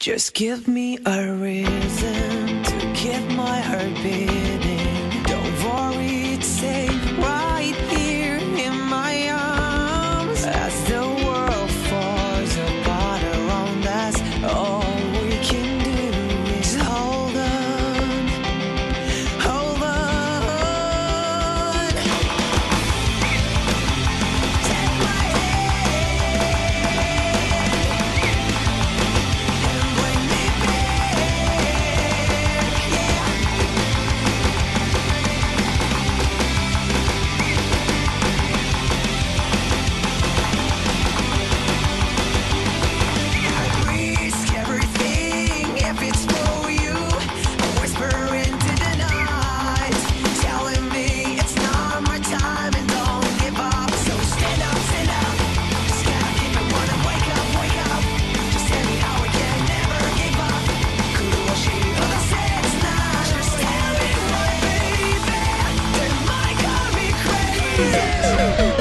Just give me a reason to keep my heart beating. Yeah.